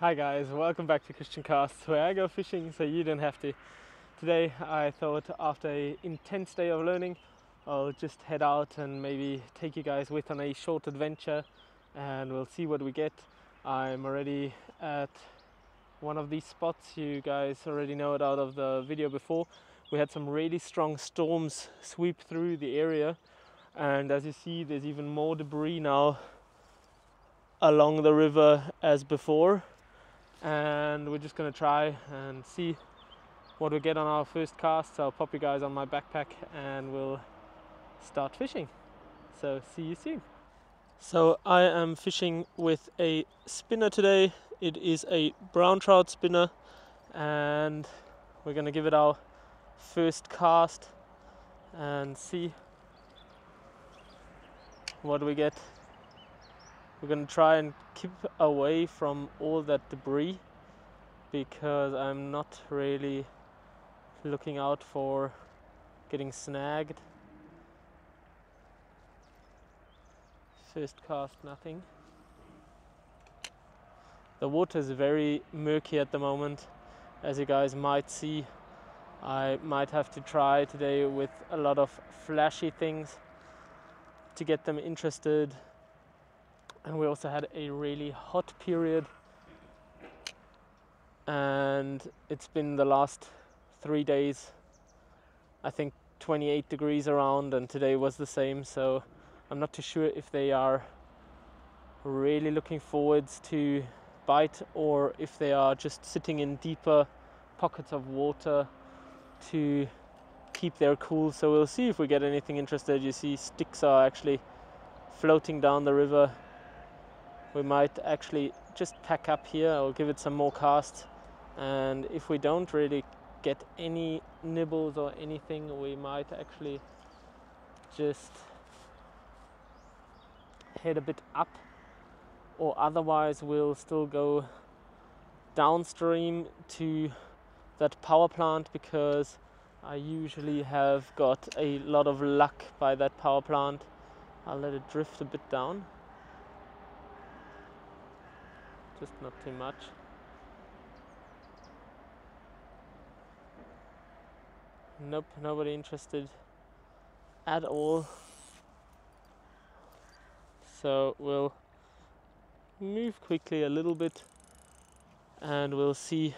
Hi guys, welcome back to Christian Casts where I go fishing so you don't have to. Today I thought after a intense day of learning I'll just head out and maybe take you guys with on a short adventure and we'll see what we get. I'm already at one of these spots you guys already know it out of the video before. We had some really strong storms sweep through the area and as you see there's even more debris now along the river as before and we're just gonna try and see what we get on our first cast. So I'll pop you guys on my backpack and we'll start fishing. So see you soon. So I am fishing with a spinner today. It is a brown trout spinner and we're gonna give it our first cast and see what we get. We're gonna try and keep away from all that debris because I'm not really looking out for getting snagged. First cast, nothing. The water is very murky at the moment, as you guys might see. I might have to try today with a lot of flashy things to get them interested. And we also had a really hot period. And it's been the last three days, I think 28 degrees around, and today was the same. So I'm not too sure if they are really looking forwards to bite or if they are just sitting in deeper pockets of water to keep their cool. So we'll see if we get anything interested. You see, sticks are actually floating down the river. We might actually just pack up here or give it some more casts. And if we don't really get any nibbles or anything, we might actually just head a bit up, or otherwise, we'll still go downstream to that power plant because I usually have got a lot of luck by that power plant. I'll let it drift a bit down, just not too much. Nope, nobody interested at all. So we'll move quickly a little bit and we'll see.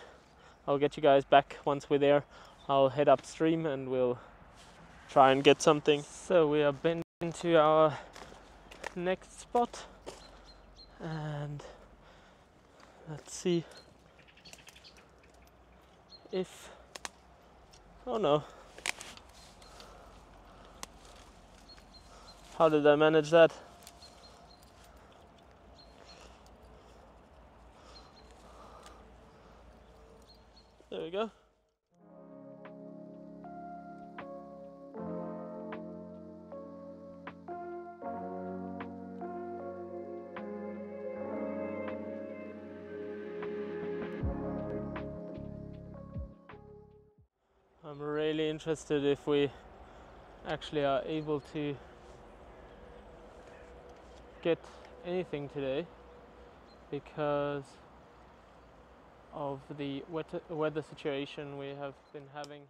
I'll get you guys back once we're there. I'll head upstream and we'll try and get something. So we are bending to our next spot and let's see if Oh no. How did I manage that? Interested if we actually are able to get anything today because of the weather situation we have been having.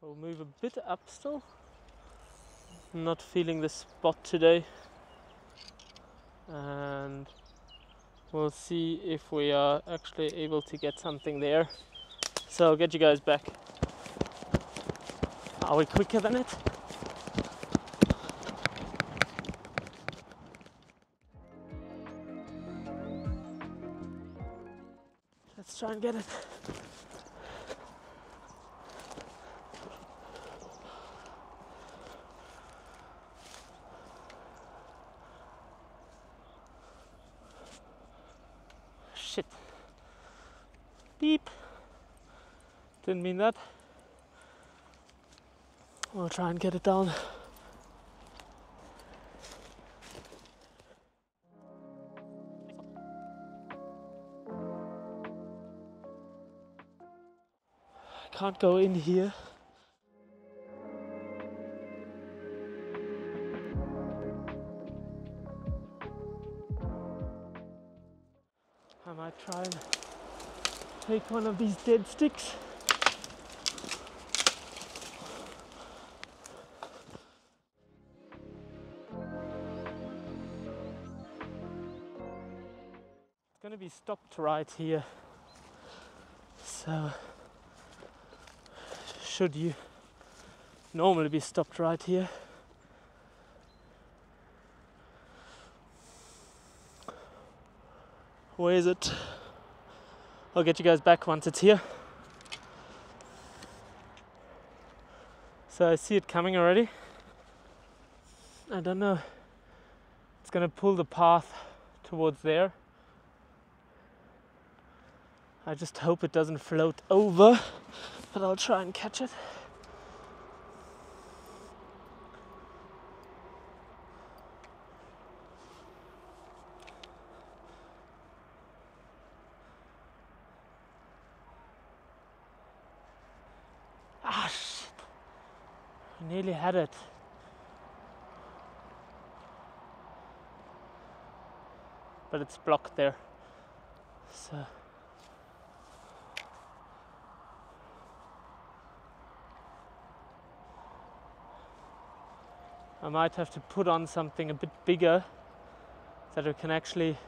We'll move a bit up still. Not feeling the spot today. And we'll see if we are actually able to get something there. So I'll get you guys back. Are we quicker than it? Let's try and get it. Shit. Beep. Didn't mean that. We'll try and get it down. I can't go in here. One of these dead sticks. It's gonna be stopped right here. So should you normally be stopped right here. Where is it? I'll get you guys back once it's here. So I see it coming already. I don't know. It's gonna pull the path towards there. I just hope it doesn't float over, but I'll try and catch it. Nearly had it. But it's blocked there. So. I might have to put on something a bit bigger that we can actually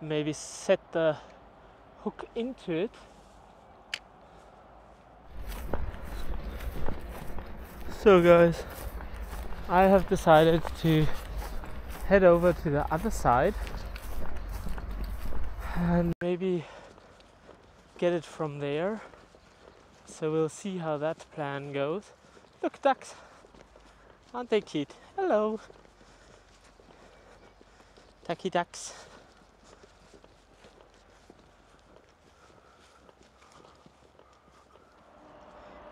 maybe set the hook into it. So, guys, I have decided to head over to the other side and maybe get it from there. So, we'll see how that plan goes. Look, ducks. Aren't they cute? Hello. Ducky ducks.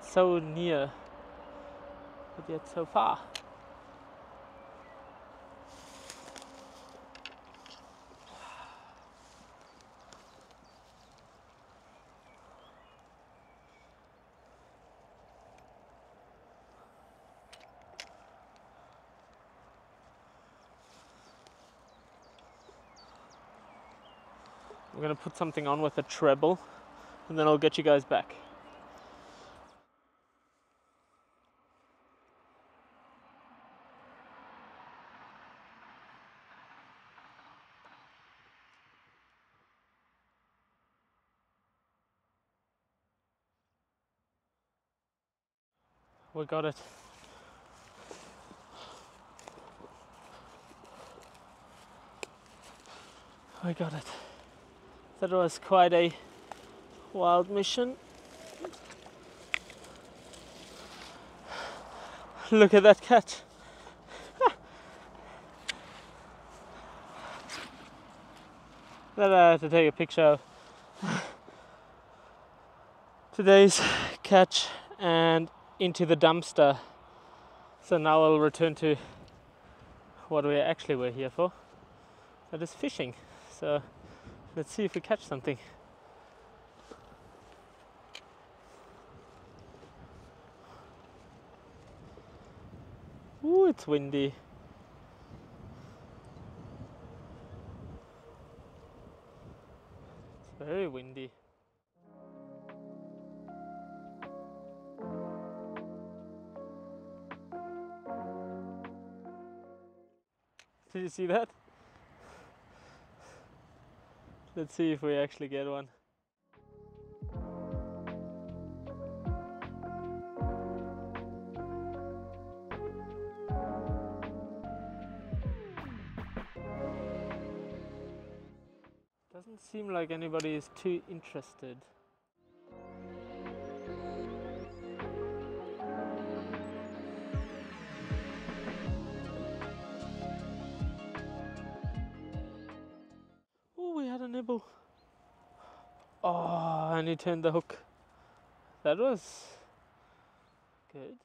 So near, but yet so far. I'm gonna put something on with a treble and then I'll get you guys back. We got it. I got it. That was quite a wild mission. Look at that catch. Ah. that I had to take a picture of. Today's catch and into the dumpster. So now I'll return to what we actually were here for. That is fishing. So let's see if we catch something. Ooh, it's windy. It's very windy. Did you see that? Let's see if we actually get one. Doesn't seem like anybody is too interested. and it turned the hook. That was good.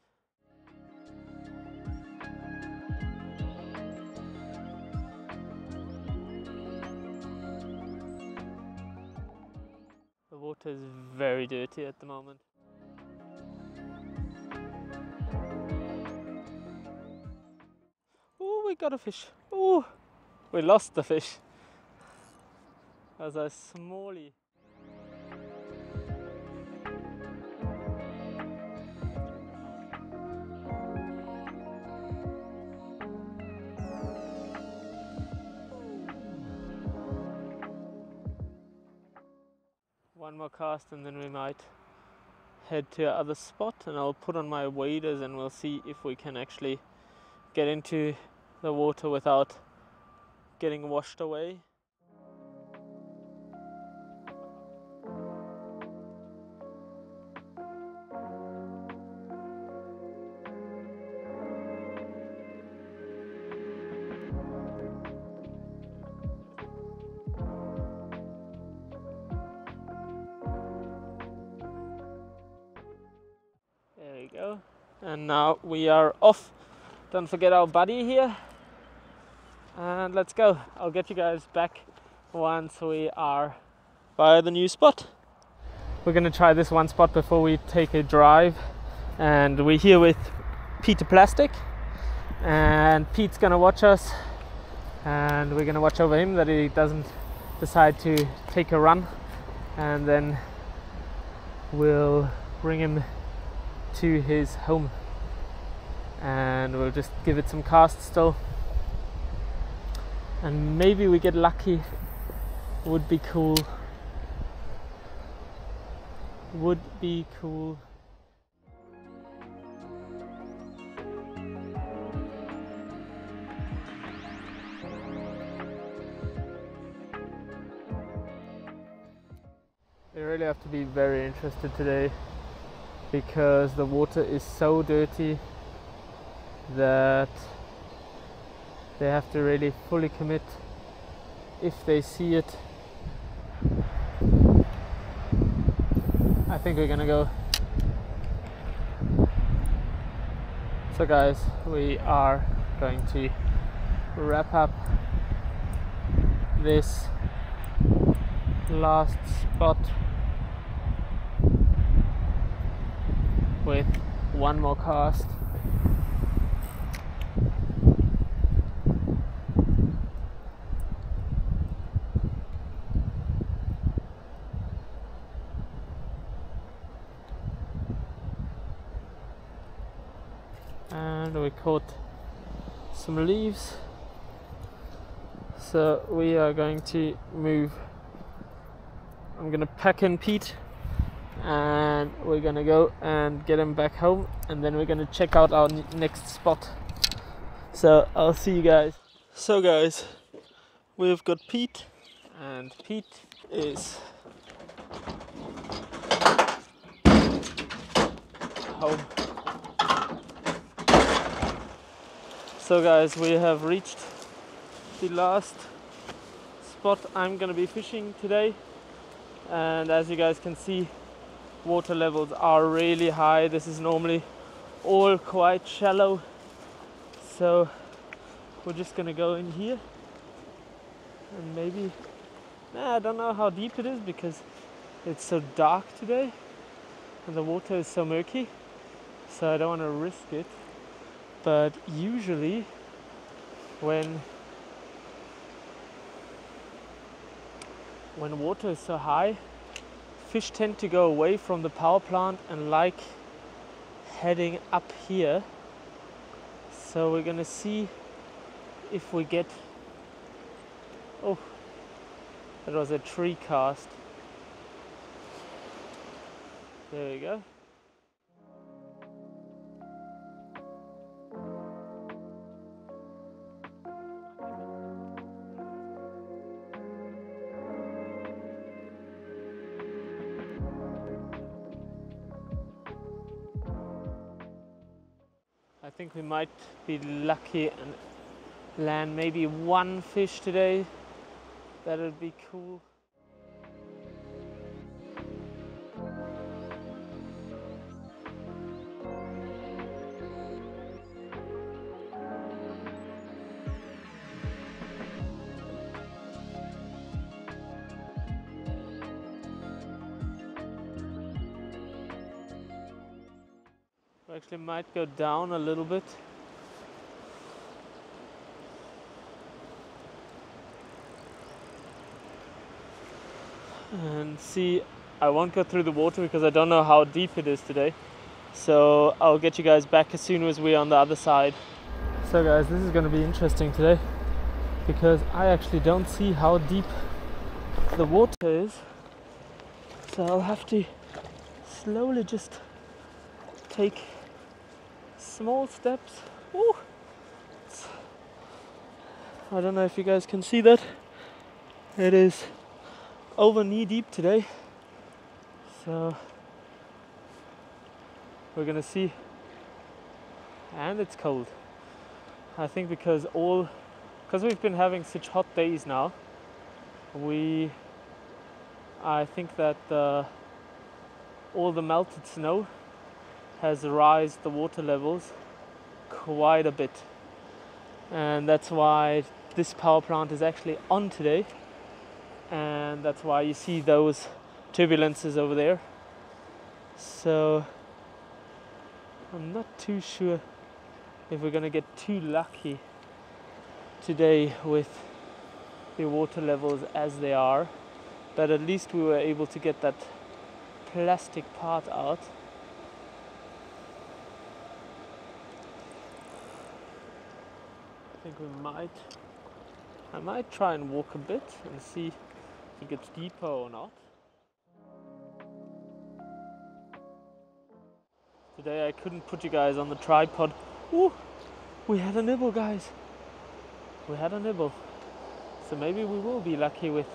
The water is very dirty at the moment. Oh, we got a fish. Oh, we lost the fish. That was a smallie. One more cast and then we might head to other spot and I'll put on my waders and we'll see if we can actually get into the water without getting washed away. And now we are off. Don't forget our buddy here. And let's go. I'll get you guys back once we are by the new spot. We're gonna try this one spot before we take a drive. And we're here with Peter Plastic. And Pete's gonna watch us. And we're gonna watch over him that he doesn't decide to take a run. And then we'll bring him to his home. And we'll just give it some casts still. And maybe we get lucky. Would be cool. Would be cool. We really have to be very interested today because the water is so dirty that they have to really fully commit if they see it. I think we're gonna go. So, guys, we are going to wrap up this last spot with one more cast. And we caught some leaves. So we are going to move. I'm gonna pack in Pete and we're gonna go and get him back home and then we're gonna check out our next spot. So i'll see you guys. So guys we've got pete and pete is home. So guys we have reached the last spot i'm gonna be fishing today and as you guys can see water levels are really high. This is normally all quite shallow. So we're just gonna go in here and maybe, nah, I don't know how deep it is because it's so dark today and the water is so murky. So I don't want to risk it. But usually when when water is so high fish tend to go away from the power plant and like heading up here. So we're gonna see if we get. Oh, that was a tree cast. There we go. Might be lucky and land maybe one fish today. That would be cool. Actually might go down a little bit. And see, I won't go through the water because I don't know how deep it is today. So I'll get you guys back as soon as we're on the other side. So guys, this is gonna be interesting today because I actually don't see how deep the water is. So I'll have to slowly just take small steps. Ooh. I don't know if you guys can see that. It is over knee deep today. So we're gonna see. And it's cold. I think because all because we've been having such hot days now, we I think that uh, all the melted snow has raised the water levels quite a bit. And that's why this power plant is actually on today. And that's why you see those turbulences over there. So I'm not too sure if we're gonna get too lucky today with the water levels as they are, but at least we were able to get that plastic part out. Think we might, I might try and walk a bit and see if it gets deeper or not. Today I couldn't put you guys on the tripod. Ooh, we had a nibble, guys. We had a nibble. So maybe we will be lucky with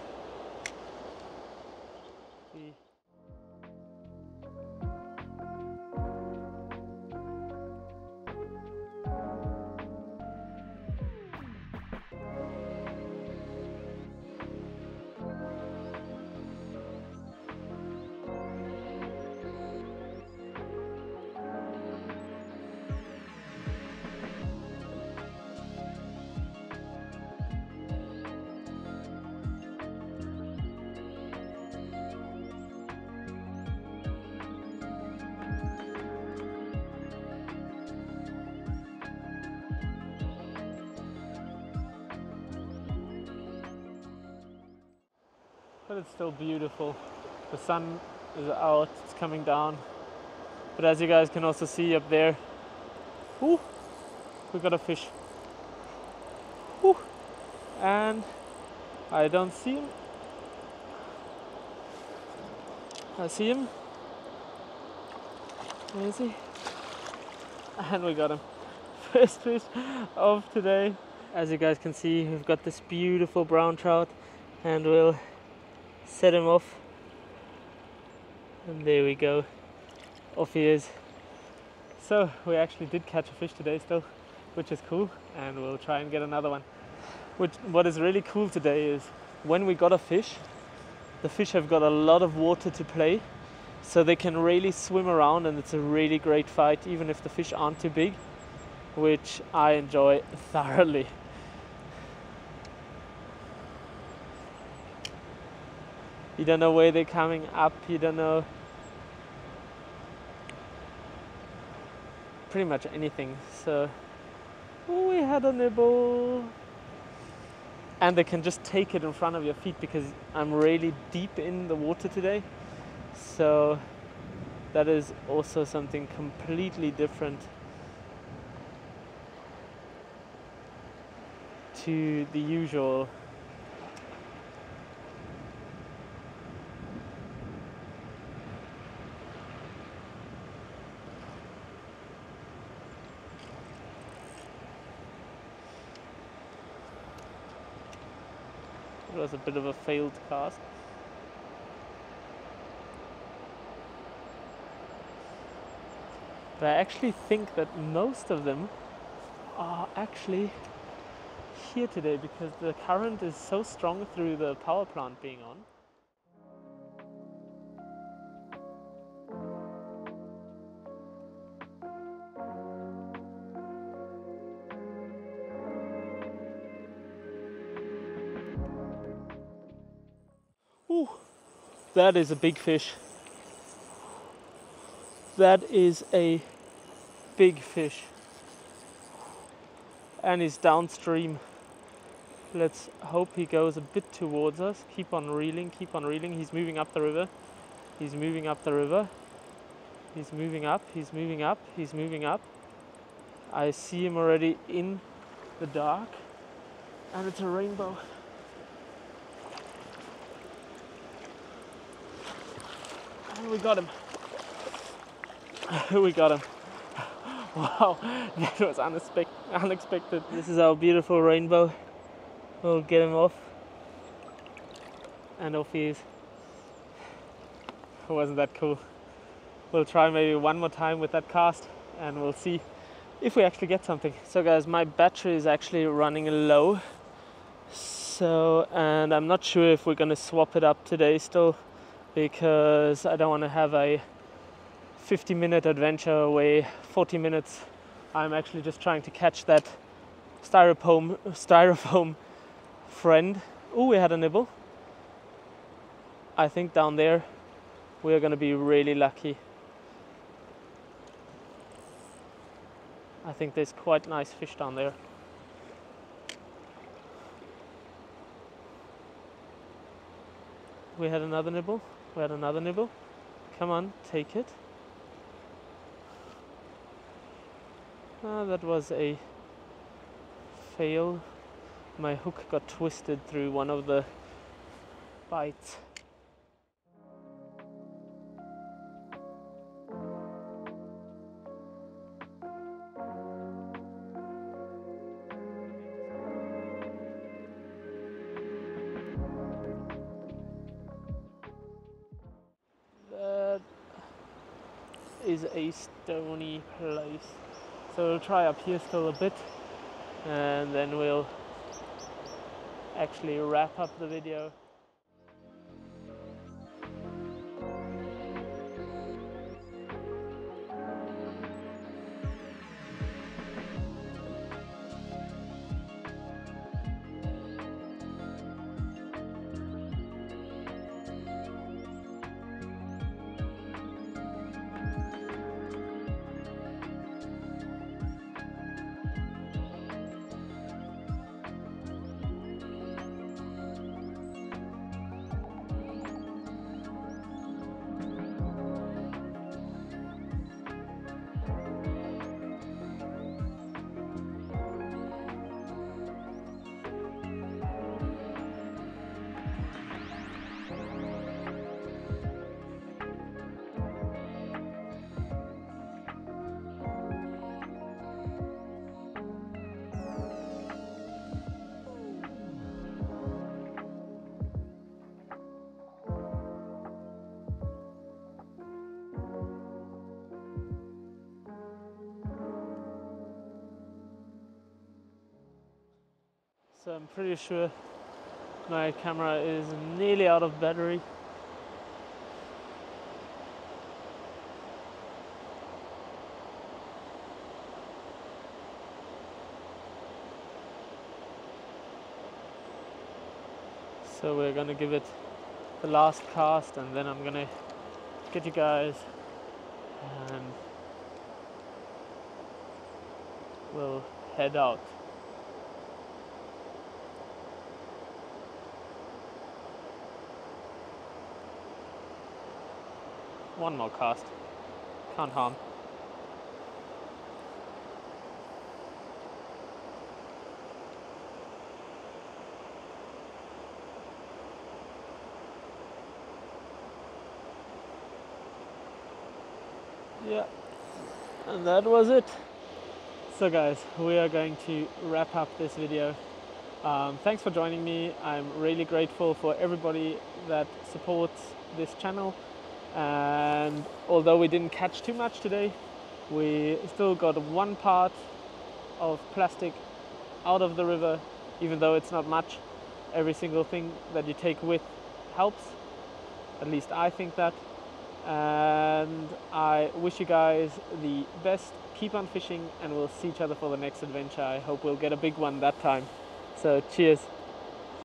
it's still beautiful. The sun is out, it's coming down. But as you guys can also see up there, ooh, we got a fish. And I don't see him. I see him. Where is he? And we got him. First fish of today. As you guys can see, we've got this beautiful brown trout and we'll set him off. And there we go. Off he is. So we actually did catch a fish today still which is cool. And we'll try and get another one. Which what is really cool today is when we got a fish the fish have got a lot of water to play. So they can really swim around and it's a really great fight even if the fish aren't too big which I enjoy thoroughly you don't know where they're coming up you don't know pretty much anything. So we had a nibble and they can just take it in front of your feet because I'm really deep in the water today. So that is also something completely different to the usual was a bit of a failed cast. But I actually think that most of them are actually here today because the current is so strong through the power plant being on. That is a big fish. That is a big fish. And he's downstream. Let's hope he goes a bit towards us. Keep on reeling, keep on reeling. He's moving up the river. He's moving up the river. He's moving up, he's moving up, he's moving up. I see him already in the dark, and it's a rainbow. We got him. we got him. Wow, that was unexpected. This is our beautiful rainbow. We'll get him off. And off he is. Wasn't that cool? We'll try maybe one more time with that cast and we'll see if we actually get something. So guys, my battery is actually running low. So, and I'm not sure if we're gonna swap it up today still because I don't want to have a 50 minute adventure away 40 minutes. I'm actually just trying to catch that styrofoam styrofoam friend. Oh we had a nibble. I think down there we're gonna be really lucky. I think there's quite nice fish down there. We had another nibble we had another nibble come on take it Ah, that was a fail. My hook got twisted through one of the bites. Is a stony place. So we'll try up here still a bit and then we'll actually wrap up the video. So I'm pretty sure my camera is nearly out of battery. So we're gonna give it the last cast and then I'm gonna get you guys and we'll head out. One more cast. Can't harm. Yeah, and that was it. So guys, we are going to wrap up this video. Um, thanks for joining me. I'm really grateful for everybody that supports this channel and although we didn't catch too much today we still got one part of plastic out of the river even though it's not much. Every single thing that you take with helps at least I think that. And I wish you guys the best. Keep on fishing and we'll see each other for the next adventure. I hope we'll get a big one that time. So cheers